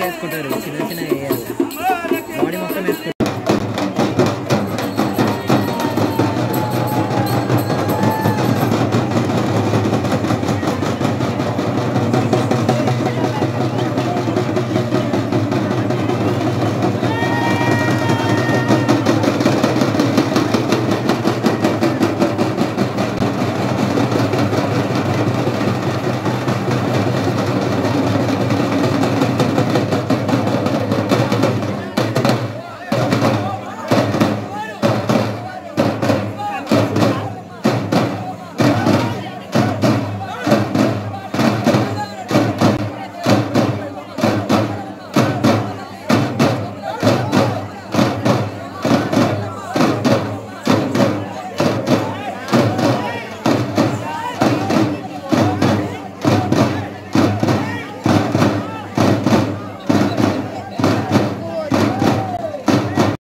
చేసుకుంటారు చిన్న చిన్న వేయరు బాడీ మొత్తం వేసుకుంటారు.